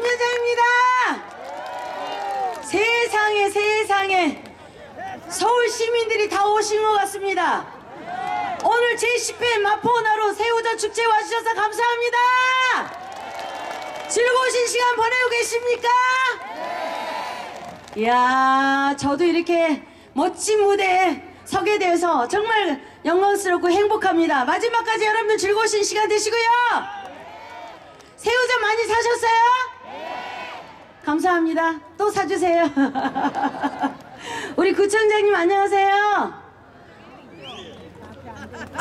김여정입니다. 세상에 세상에 서울 시민들이 다 오신 것 같습니다. 오늘 제10회 마포나루 새우젓 축제 와주셔서 감사합니다. 즐거우신 시간 보내고 계십니까? 이야, 저도 이렇게 멋진 무대에 서게 돼서 정말 영광스럽고 행복합니다. 마지막까지 여러분들 즐거우신 시간 되시고요. 새우젓 많이 사셨어요? 감사합니다. 또 사주세요. 우리 구청장님 안녕하세요.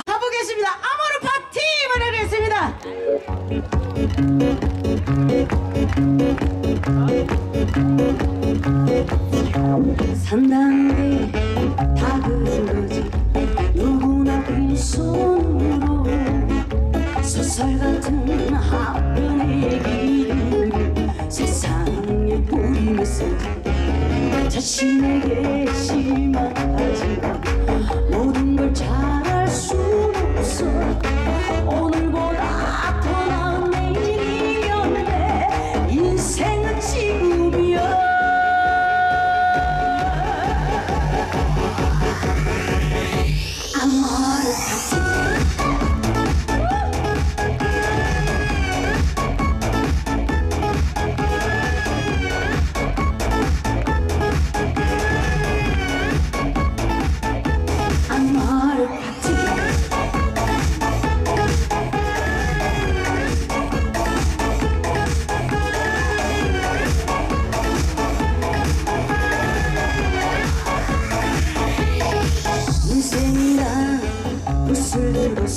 가보겠습니다. 아모르 파티 보내드리겠습니다. 산다는 게다 그런 거지 누구나 빈손으로 소설 같은 하루의 길 자신에게 실망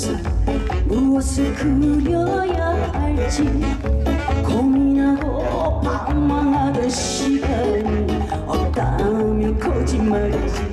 무엇을 무엇을 그려야 할지 고민하고 방황하던 시간 없다면 거짓말이지.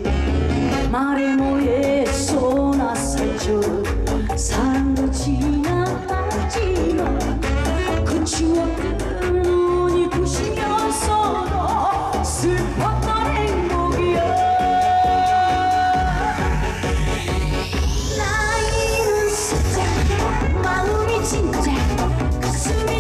Listen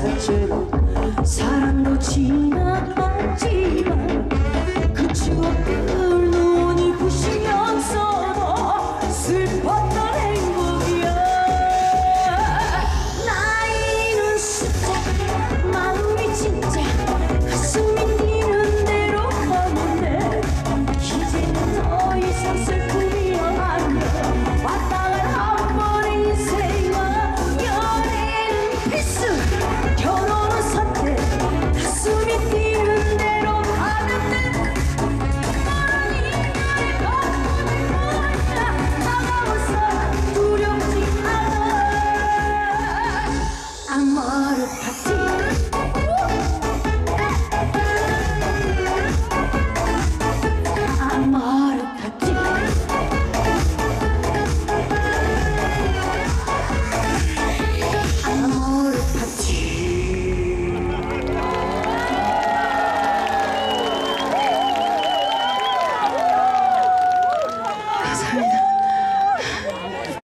사실은 사랑도 지나갔지만